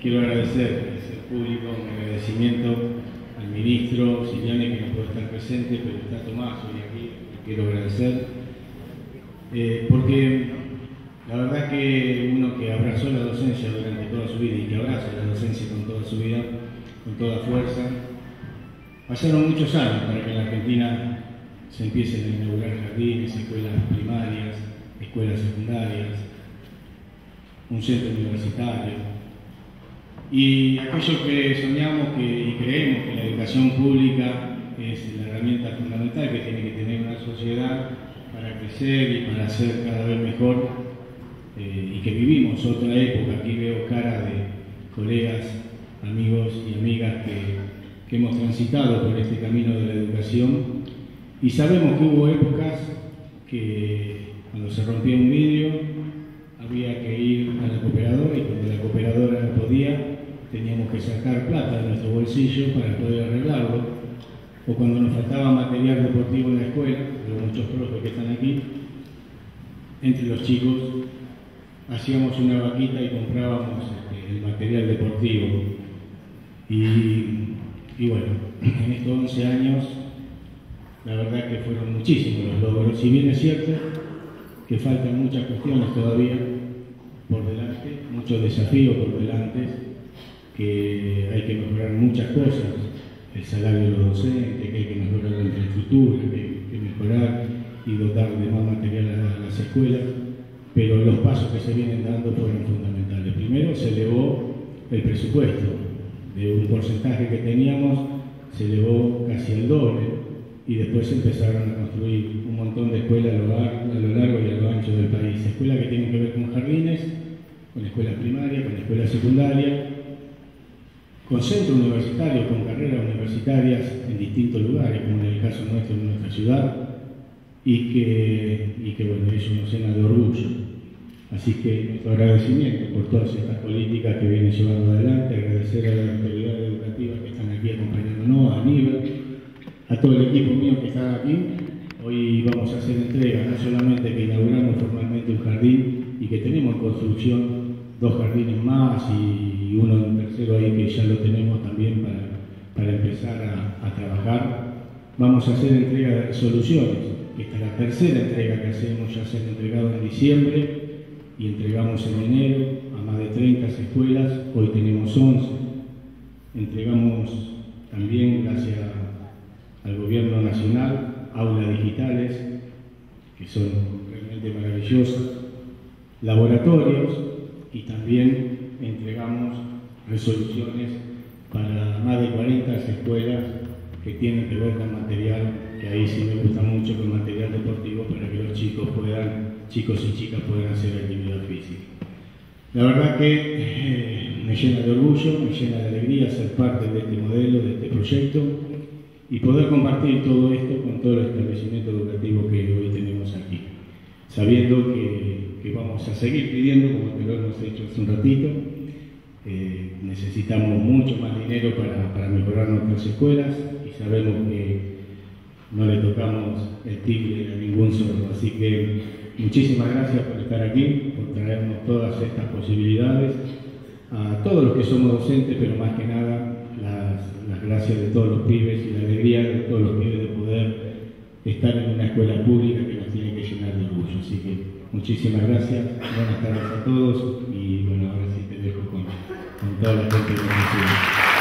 quiero agradecer al público, un agradecimiento al ministro Siliane que no puede estar presente, pero está Tomás hoy aquí, quiero agradecer. Eh, porque la verdad que uno que abrazó la docencia durante toda su vida y que abraza la docencia con toda su vida, con toda fuerza, pasaron muchos años para que en Argentina se empiecen a inaugurar jardines, escuelas primarias, escuelas secundarias, un centro universitario. Y aquello que soñamos que, y creemos que la educación pública es la herramienta fundamental que tiene que tener una sociedad para crecer y para ser cada vez mejor, eh, y que vivimos otra época, aquí veo cara de colegas, amigos y amigas que, que hemos transitado por este camino de la educación, y sabemos que hubo épocas que cuando se rompía un vidrio había que ir a la cooperadora y cuando la teníamos que sacar plata de nuestro bolsillo para poder arreglarlo, o cuando nos faltaba material deportivo en la escuela, los muchos profes que están aquí, entre los chicos hacíamos una vaquita y comprábamos este, el material deportivo. Y, y, bueno, en estos 11 años, la verdad que fueron muchísimos los logros. Si bien es cierto que faltan muchas cuestiones todavía por delante, muchos desafíos por delante, que hay que mejorar muchas cosas, el salario de los docentes, que hay que mejorar la infraestructura, que hay que mejorar y dotar de más material a las escuelas, pero los pasos que se vienen dando fueron fundamentales. Primero se elevó el presupuesto, de un porcentaje que teníamos se elevó casi al doble y después empezaron a construir un montón de escuelas a lo, largo y a lo ancho del país. Escuelas que tienen que ver con jardines, con escuelas primarias, con escuelas secundarias, con centros universitarios, con carreras universitarias en distintos lugares, como en el caso nuestro en nuestra ciudad, y que, y que bueno, eso nos llena de orgullo. Así que nuestro agradecimiento por todas estas políticas que vienen llevando adelante, agradecer a las autoridades educativas que están aquí acompañándonos, a Aníbal, a todo el equipo mío que está aquí. Hoy vamos a hacer entrega, no solamente que inauguramos formalmente un jardín y que tenemos en construcción dos jardines más y uno en tercero ahí que ya lo tenemos también para, empezar a, trabajar. Vamos a hacer entrega de resoluciones. Esta es la tercera entrega que hacemos, ya se han entregado en diciembre y entregamos en enero a más de 30 escuelas, hoy tenemos 11. Entregamos también, gracias al gobierno nacional, aulas digitales, que son realmente maravillosas, laboratorios, y también entregamos resoluciones para más de 40 escuelas que tienen que ver con material, que ahí sí me gusta mucho, con material deportivo para que los chicos puedan, chicos y chicas puedan hacer actividad física. La verdad que eh, me llena de orgullo, me llena de alegría ser parte de este modelo, de este proyecto y poder compartir todo esto con todo el establecimiento educativo que hoy tenemos aquí, sabiendo que que vamos a seguir pidiendo, como lo hemos dicho hace un ratito. Eh, necesitamos mucho más dinero para, mejorar nuestras escuelas y sabemos que no le tocamos el tigre a ningún sordo. Así que muchísimas gracias por estar aquí, por traernos todas estas posibilidades. A todos los que somos docentes, pero más que nada las, las gracias de todos los pibes y la alegría de todos los pibes de poder estar en una escuela pública que nos tiene que llenar de orgullo. Así que Muchísimas gracias, buenas tardes a todos y bueno, ahora sí te dejo con, con toda la gente que me